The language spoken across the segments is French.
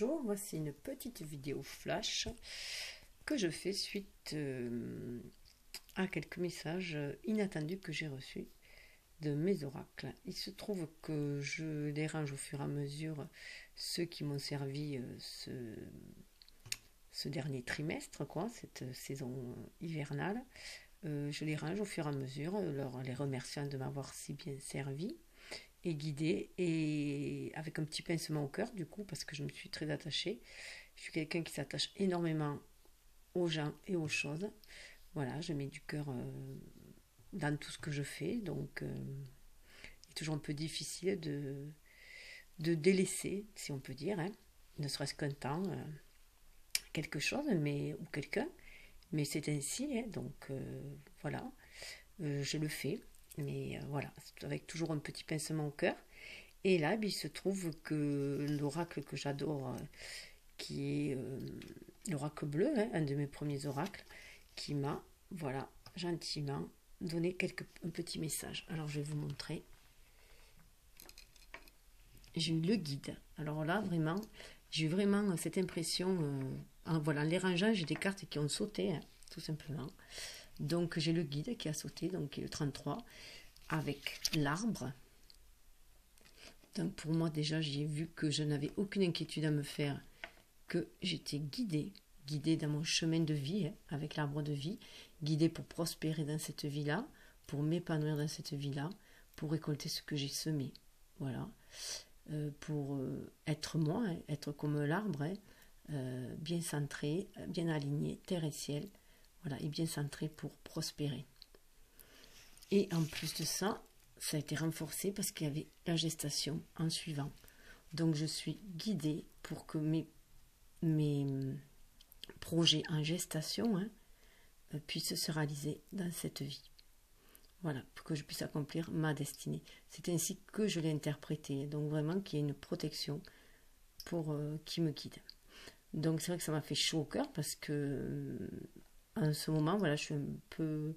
bonjour, voici une petite vidéo flash que je fais suite euh, à quelques messages inattendus que j'ai reçus de mes oracles. Il se trouve que je les range au fur et à mesure ceux qui m'ont servi euh, ce, dernier trimestre, quoi, cette saison hivernale. Euh, je les range au fur et à mesure, leur, les remerciant de m'avoir si bien servi et guidée et avec un petit pincement au cœur du coup parce que je me suis très attachée. Je suis quelqu'un qui s'attache énormément aux gens et aux choses. Voilà, je mets du cœur euh, dans tout ce que je fais, donc euh, il est toujours un peu difficile de, de délaisser, si on peut dire, hein. ne serait-ce qu'un temps, euh, quelque chose, mais ou quelqu'un, mais c'est ainsi, hein. donc voilà, je le fais. Mais euh, voilà, avec toujours un petit pincement au cœur. Et là, il se trouve que l'oracle que j'adore, euh, qui est euh, l'oracle bleu, hein, un de mes premiers oracles, qui m'a, voilà, gentiment donné quelques, un petit message. Alors, je vais vous montrer. J'ai eu le guide. Alors là, vraiment, j'ai eu vraiment cette impression. en, voilà, les rangeant, j'ai des cartes qui ont sauté, hein, tout simplement. Donc j'ai le guide qui a sauté, donc le 33, avec l'arbre. Donc pour moi déjà j'ai vu que je n'avais aucune inquiétude à me faire, que j'étais guidée, guidée dans mon chemin de vie hein, avec l'arbre de vie, guidée pour prospérer dans cette vie-là, pour m'épanouir dans cette vie-là, pour récolter ce que j'ai semé. Voilà. Euh, pour euh, être moi, hein, être comme l'arbre, hein, euh, bien centré, bien aligné, terre et ciel, voilà, et bien centré pour prospérer. Et en plus de ça, ça a été renforcé parce qu'il y avait la gestation en suivant. Donc je suis guidée pour que mes, mes projets en gestation hein, euh, puissent se réaliser dans cette vie. Voilà, pour que je puisse accomplir ma destinée. C'est ainsi que je l'ai interprété. Donc vraiment qu'il y ait une protection pour euh, qui me guide. Donc c'est vrai que ça m'a fait chaud au cœur parce que en ce moment, voilà, je suis un peu,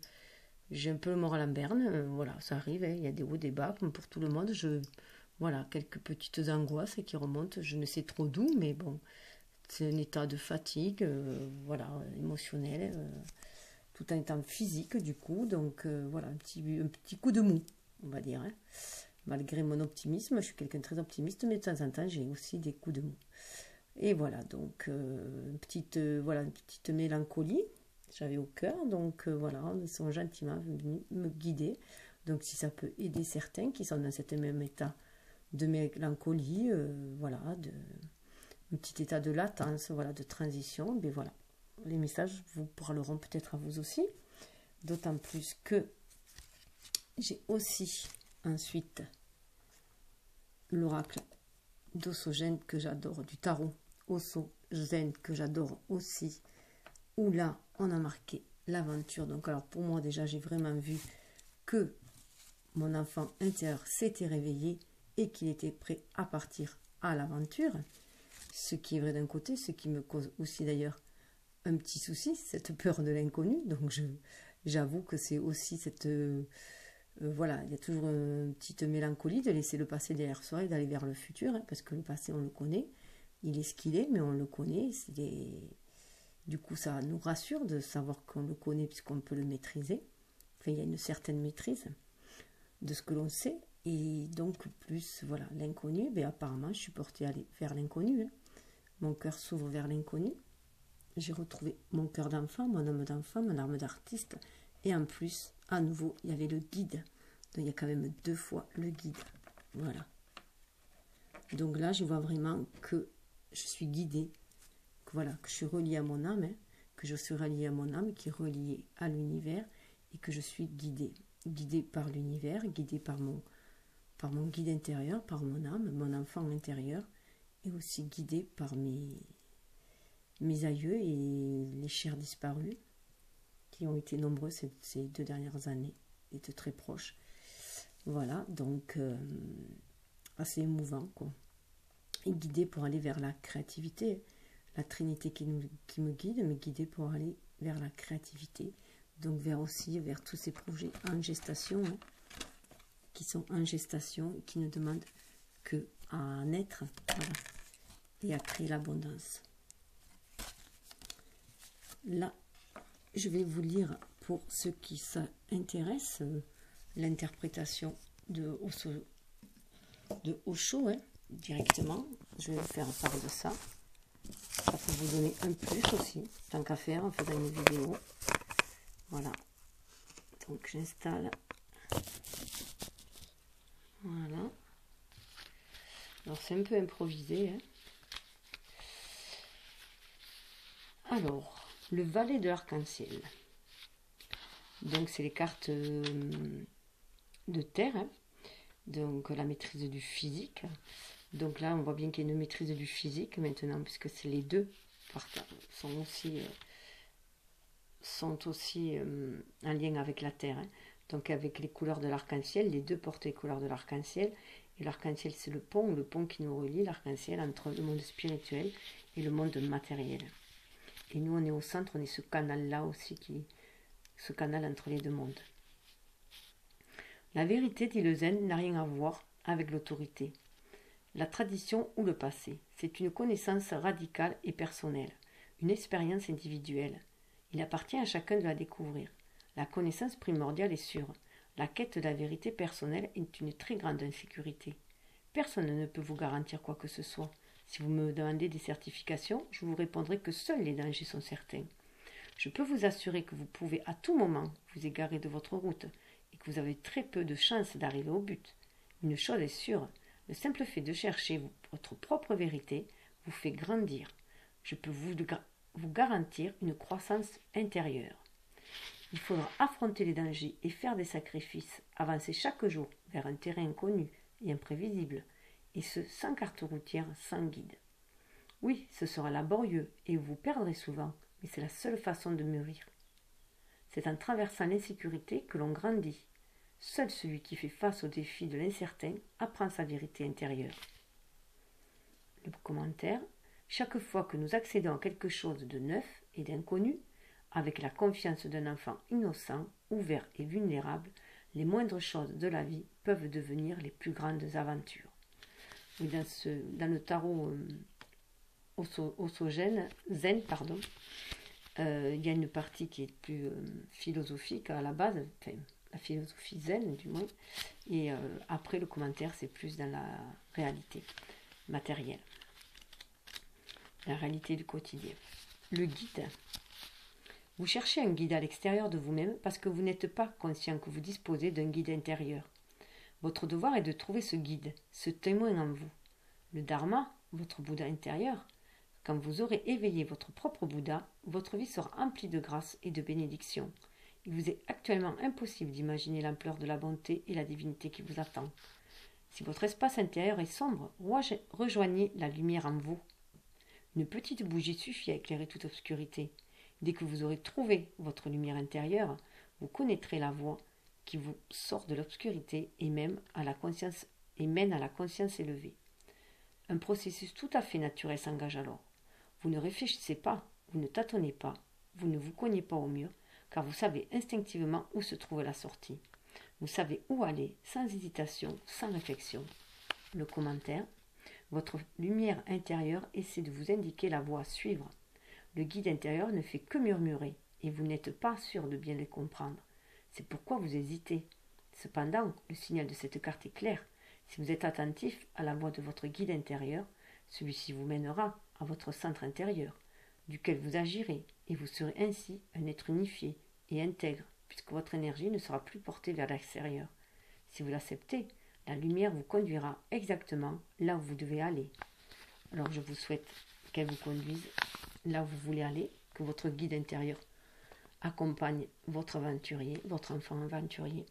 j'ai un peu le moral en berne. Euh, voilà, ça arrive, hein, il y a des hauts, des bas, comme pour tout le monde. Je, voilà, quelques petites angoisses qui remontent. Je ne sais trop d'où, mais bon, c'est un état de fatigue, euh, voilà, émotionnel, euh, tout un état physique du coup. Donc voilà, un petit, un petit coup de mou, on va dire. Hein. Malgré mon optimisme, je suis quelqu'un de très optimiste, mais de temps en temps, j'ai aussi des coups de mou. Et voilà, donc petite, voilà, une petite mélancolie j'avais au cœur. Donc euh, voilà, ils sont gentiment venus me guider. Donc si ça peut aider certains qui sont dans cet même état de mélancolie, euh, voilà, de un petit état de latence, voilà, de transition, mais ben voilà, les messages vous parleront peut-être à vous aussi. D'autant plus que j'ai aussi ensuite l'oracle d'Ossogène que j'adore, du tarot Ossogène que j'adore aussi, où là on a marqué l'aventure. Donc alors pour moi déjà j'ai vraiment vu que mon enfant intérieur s'était réveillé et qu'il était prêt à partir à l'aventure. Ce qui est vrai d'un côté, ce qui me cause aussi d'ailleurs un petit souci, cette peur de l'inconnu. Donc j'avoue que c'est aussi cette euh, euh, voilà, il y a toujours une petite mélancolie de laisser le passé derrière soi et d'aller vers le futur, hein, parce que le passé on le connaît, il est ce qu'il est, mais on le connaît, c'est du coup, ça nous rassure de savoir qu'on le connaît puisqu'on peut le maîtriser. Enfin, il y a une certaine maîtrise de ce que l'on sait. Et donc, plus, voilà, l'inconnu, ben, apparemment, je suis portée à aller vers l'inconnu. Hein. Mon cœur s'ouvre vers l'inconnu. J'ai retrouvé mon cœur d'enfant, mon âme d'enfant, mon âme d'artiste. Et en plus, à nouveau, il y avait le guide. Donc, il y a quand même deux fois le guide. Voilà. Donc là, je vois vraiment que je suis guidée voilà, que je suis reliée à mon âme, hein, que je suis reliée à mon âme, qui est reliée à l'univers et que je suis guidée, guidée par l'univers, guidée par mon, guide intérieur, par mon âme, mon enfant intérieur, et aussi guidée par mes, mes aïeux et les chers disparus, qui ont été nombreux ces, deux dernières années, et de très proches. Voilà, donc euh, assez émouvant, quoi. Et guidée pour aller vers la créativité la Trinité qui, me guide, me guider pour aller vers la créativité, donc vers aussi vers tous ces projets en gestation, hein, qui sont en gestation qui ne demandent que à naître. et à créer l'abondance. Là, je vais vous lire pour ceux qui s'intéressent euh, l'interprétation de Osho, de Osho hein, directement. Je vais vous faire part de ça. Ça peut vous donner un plus aussi, tant qu'à faire en faisant une vidéo. Voilà. Donc j'installe. Voilà. Alors c'est un peu improvisé. Hein. Alors, le valet de l'arc-en-ciel. Donc c'est les cartes euh, de terre. Hein. Donc la maîtrise du physique. Donc là, on voit bien qu'il y a une maîtrise du physique maintenant, puisque c'est les deux sont aussi, euh, sont aussi euh, en lien avec la Terre. Hein. Donc avec les couleurs de l'arc-en-ciel, les deux portent les couleurs de l'arc-en-ciel. Et l'arc-en-ciel, c'est le pont, le pont qui nous relie, l'arc-en-ciel, entre le monde spirituel et le monde matériel. Et nous, on est au centre, on est ce canal-là aussi, qui, ce canal entre les deux mondes. La vérité, dit le zen, n'a rien à voir avec l'autorité la tradition ou le passé. C'est une connaissance radicale et personnelle, une expérience individuelle. Il appartient à chacun de la découvrir. La connaissance primordiale est sûre. La quête de la vérité personnelle est une très grande insécurité. Personne ne peut vous garantir quoi que ce soit. Si vous me demandez des certifications, je vous répondrai que seuls les dangers sont certains. Je peux vous assurer que vous pouvez à tout moment vous égarer de votre route et que vous avez très peu de chances d'arriver au but. Une chose est sûre, le simple fait de chercher votre propre vérité vous fait grandir. Je peux vous, garantir une croissance intérieure. Il faudra affronter les dangers et faire des sacrifices, avancer chaque jour vers un terrain inconnu et imprévisible, et ce sans carte routière, sans guide. Oui, ce sera laborieux et vous perdrez souvent, mais c'est la seule façon de mûrir. C'est en traversant l'insécurité que l'on grandit, Seul celui qui fait face au défi de l'incertain apprend sa vérité intérieure. Le commentaire Chaque fois que nous accédons à quelque chose de neuf et d'inconnu, avec la confiance d'un enfant innocent, ouvert et vulnérable, les moindres choses de la vie peuvent devenir les plus grandes aventures. dans, le tarot euh, osogène, zen, pardon, euh, il y a une partie qui est plus euh, philosophique à la base, la philosophie zen du moins. Et euh, après le commentaire, c'est plus dans la réalité matérielle, la réalité du quotidien. Le guide. Vous cherchez un guide à l'extérieur de vous-même parce que vous n'êtes pas conscient que vous disposez d'un guide intérieur. Votre devoir est de trouver ce guide, ce témoin en vous. Le Dharma, votre Bouddha intérieur, quand vous aurez éveillé votre propre Bouddha, votre vie sera emplie de grâce et de bénédictions. Il vous est actuellement impossible d'imaginer l'ampleur de la bonté et la divinité qui vous attend. Si votre espace intérieur est sombre, rejoignez la lumière en vous. Une petite bougie suffit à éclairer toute obscurité. Dès que vous aurez trouvé votre lumière intérieure, vous connaîtrez la voie qui vous sort de l'obscurité et mène à la conscience élevée. Un processus tout à fait naturel s'engage alors. Vous ne réfléchissez pas, vous ne tâtonnez pas, vous ne vous cognez pas au mur, car vous savez instinctivement où se trouve la sortie. Vous savez où aller, sans hésitation, sans réflexion. Le commentaire Votre lumière intérieure essaie de vous indiquer la voie à suivre. Le guide intérieur ne fait que murmurer, et vous n'êtes pas sûr de bien le comprendre. C'est pourquoi vous hésitez. Cependant, le signal de cette carte est clair. Si vous êtes attentif à la voix de votre guide intérieur, celui-ci vous mènera à votre centre intérieur, duquel vous agirez, et vous serez ainsi un être unifié et intègre, puisque votre énergie ne sera plus portée vers l'extérieur. Si vous l'acceptez, la lumière vous conduira exactement là où vous devez aller. Alors je vous souhaite qu'elle vous conduise là où vous voulez aller, que votre guide intérieur accompagne votre aventurier, votre enfant aventurier,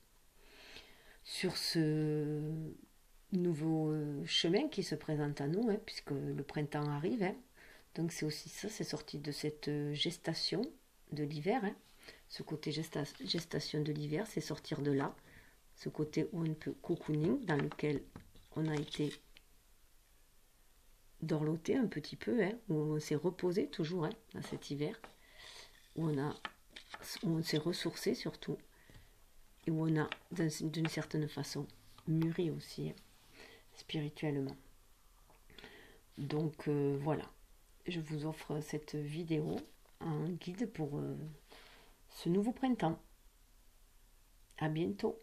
sur ce nouveau euh, chemin qui se présente à nous, hein, puisque le printemps arrive. Hein. Donc c'est aussi ça, c'est sorti de cette euh, gestation de l'hiver. Hein. Ce côté gestation de l'hiver, c'est sortir de là. Ce côté où on peut cocooning, dans lequel on a été dorloté un petit peu, hein, où on s'est reposé toujours hein, dans cet hiver, où on, on s'est ressourcé surtout, et où on a d'une certaine façon mûri aussi spirituellement. Donc euh, voilà, je vous offre cette vidéo, un guide pour euh, ce nouveau printemps. À bientôt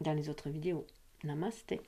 dans les autres vidéos. Namasté.